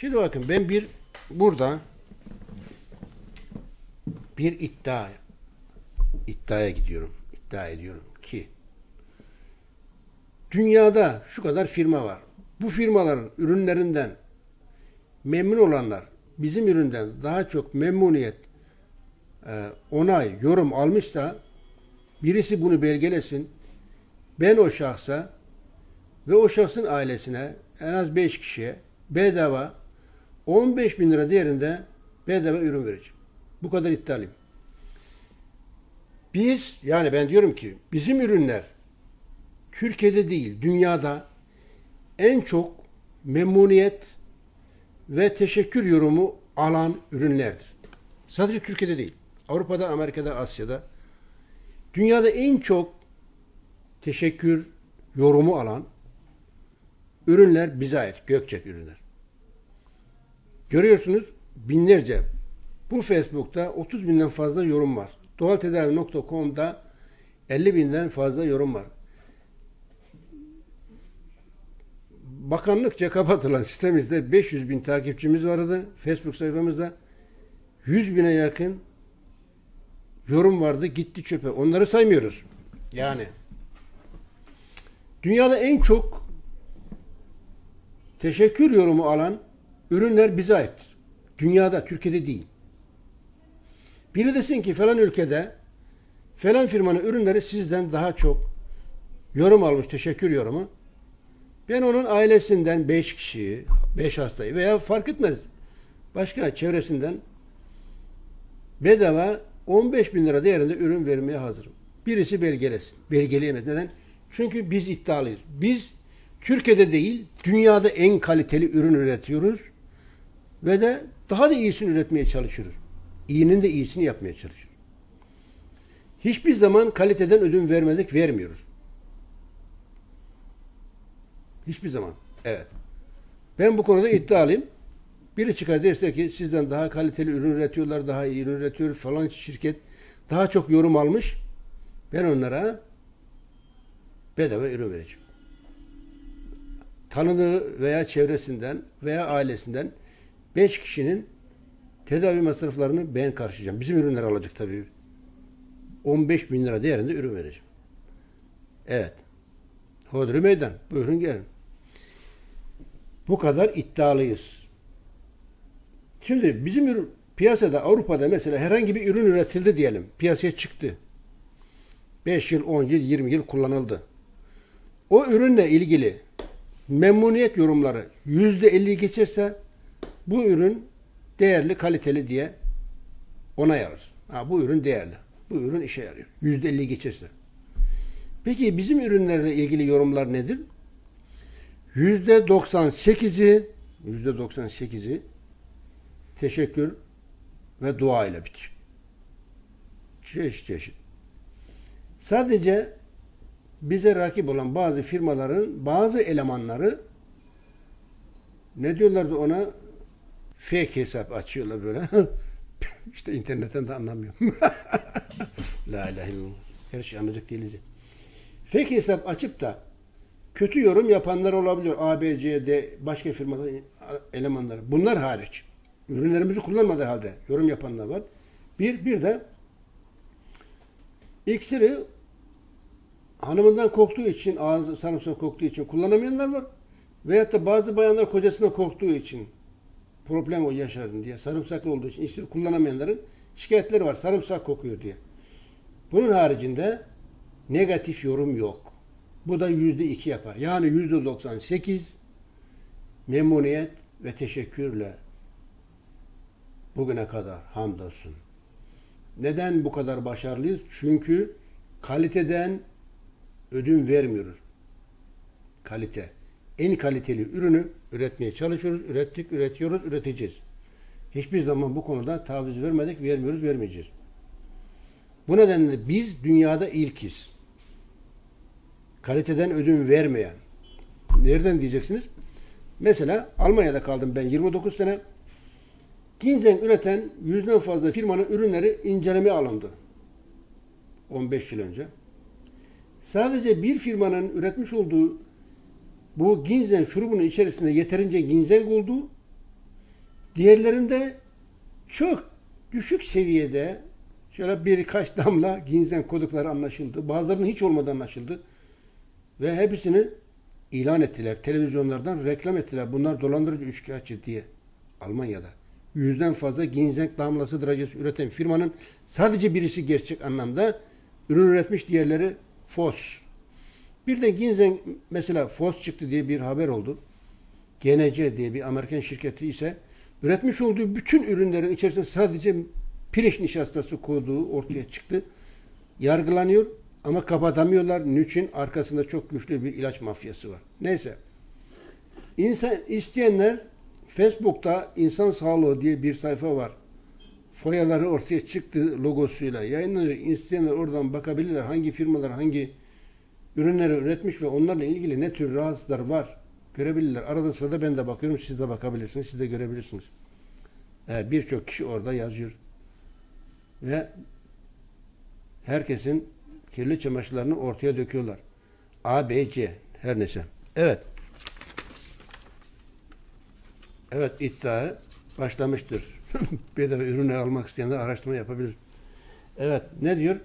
Şimdi bakın ben bir burada bir iddia iddiaya gidiyorum. İddia ediyorum ki dünyada şu kadar firma var. Bu firmaların ürünlerinden memnun olanlar bizim üründen daha çok memnuniyet, e, onay, yorum almışsa birisi bunu belgelesin. Ben o şahsa ve o şahsın ailesine en az 5 kişiye bedava 15 bin lira değerinde bedava ürün vereceğim. Bu kadar iddialıyım. Biz yani ben diyorum ki bizim ürünler Türkiye'de değil dünyada en çok memnuniyet ve teşekkür yorumu alan ürünlerdir. Sadece Türkiye'de değil. Avrupa'da, Amerika'da, Asya'da dünyada en çok teşekkür yorumu alan ürünler bize ait. Gökçek ürünler. Görüyorsunuz binlerce. Bu Facebook'ta 30 binden fazla yorum var. Doğaltedavi.com'da 50 binden fazla yorum var. Bakanlıkça kapatılan sitemizde 500 bin takipçimiz vardı. Facebook sayfamızda 100 bine yakın yorum vardı gitti çöpe. Onları saymıyoruz. Yani dünyada en çok teşekkür yorumu alan ürünler bize ait. Dünyada, Türkiye'de değil. Biri desin ki falan ülkede falan firmanın ürünleri sizden daha çok yorum almış, teşekkür yorumu. Ben onun ailesinden 5 kişiyi, 5 hastayı veya fark etmez başka çevresinden bedava 15 bin lira değerinde ürün vermeye hazırım. Birisi belgelesin. Belgeleyemez. Neden? Çünkü biz iddialıyız. Biz Türkiye'de değil, dünyada en kaliteli ürün üretiyoruz ve de daha da iyisini üretmeye çalışıyoruz. İyinin de iyisini yapmaya çalışıyoruz. Hiçbir zaman kaliteden ödün vermedik, vermiyoruz. Hiçbir zaman. Evet. Ben bu konuda iddialıyım. Biri çıkar derse ki sizden daha kaliteli ürün üretiyorlar, daha iyi ürün üretiyor falan şirket daha çok yorum almış. Ben onlara bedava ürün vereceğim. Tanıdığı veya çevresinden veya ailesinden 5 kişinin tedavi masraflarını ben karşılayacağım. Bizim ürünler alacak tabii. 15 bin lira değerinde ürün vereceğim. Evet. Hodri meydan. Buyurun gelin. Bu kadar iddialıyız. Şimdi bizim ürün, piyasada Avrupa'da mesela herhangi bir ürün üretildi diyelim. Piyasaya çıktı. 5 yıl, 10 yıl, 20 yıl kullanıldı. O ürünle ilgili memnuniyet yorumları %50 geçerse bu ürün değerli, kaliteli diye onay alır. Ha, bu ürün değerli. Bu ürün işe yarıyor. %50 geçerse. Peki bizim ürünlerle ilgili yorumlar nedir? %98'i %98'i teşekkür ve dua ile bitiyor. Çeşit çeşit. Sadece bize rakip olan bazı firmaların bazı elemanları ne diyorlardı ona? Fake hesap açıyorlar böyle. İşte internetten de anlamıyorum. La ilahe illallah. Her şey anlayacak değiliz. Fake hesap açıp da kötü yorum yapanlar olabiliyor. A, B, C, D başka firmaların elemanları. Bunlar hariç. Ürünlerimizi kullanmadığı halde yorum yapanlar var. Bir, bir de iksiri hanımından korktuğu için, ağzı sarımsak korktuğu için kullanamayanlar var. Veyahut da bazı bayanlar kocasından korktuğu için problem o yaşarım diye, sarımsaklı olduğu için iksiri kullanamayanların şikayetleri var. Sarımsak kokuyor diye. Bunun haricinde negatif yorum yok. Bu da yüzde iki yapar. Yani yüzde doksan sekiz memnuniyet ve teşekkürle bugüne kadar hamdolsun. Neden bu kadar başarılıyız? Çünkü kaliteden ödün vermiyoruz. Kalite. En kaliteli ürünü üretmeye çalışıyoruz. Ürettik, üretiyoruz, üreteceğiz. Hiçbir zaman bu konuda taviz vermedik, vermiyoruz, vermeyeceğiz. Bu nedenle biz dünyada ilkiz. Kaliteden ödün vermeyen. Nereden diyeceksiniz? Mesela Almanya'da kaldım ben 29 sene. Ginseng üreten yüzden fazla firmanın ürünleri incelemeye alındı. 15 yıl önce. Sadece bir firmanın üretmiş olduğu bu ginseng şurubunun içerisinde yeterince ginseng olduğu Diğerlerinde çok düşük seviyede şöyle birkaç damla ginseng kodukları anlaşıldı. Bazılarının hiç olmadan anlaşıldı. Ve hepsini ilan ettiler. Televizyonlardan reklam ettiler. Bunlar dolandırıcı üçkağıtçı diye. Almanya'da. Yüzden fazla ginseng damlası derecesi üreten firmanın sadece birisi gerçek anlamda ürün üretmiş, diğerleri fos. Bir de ginseng mesela fos çıktı diye bir haber oldu. GNC diye bir Amerikan şirketi ise üretmiş olduğu bütün ürünlerin içerisinde sadece pirinç nişastası koyduğu ortaya çıktı. Yargılanıyor ama kapatamıyorlar. Niçin? Arkasında çok güçlü bir ilaç mafyası var. Neyse. İnsan, isteyenler Facebook'ta insan sağlığı diye bir sayfa var. Foyaları ortaya çıktı logosuyla yayınlanıyor. İsteyenler oradan bakabilirler. Hangi firmalar hangi ürünleri üretmiş ve onlarla ilgili ne tür rahatsızlar var görebilirler. Arada sırada ben de bakıyorum. Siz de bakabilirsiniz. Siz de görebilirsiniz. Ee, Birçok kişi orada yazıyor. Ve herkesin kirli çamaşırlarını ortaya döküyorlar. A, B, C. Her neyse. Evet. Evet iddia başlamıştır. Bedava ürünü almak isteyenler araştırma yapabilir. Evet ne diyor?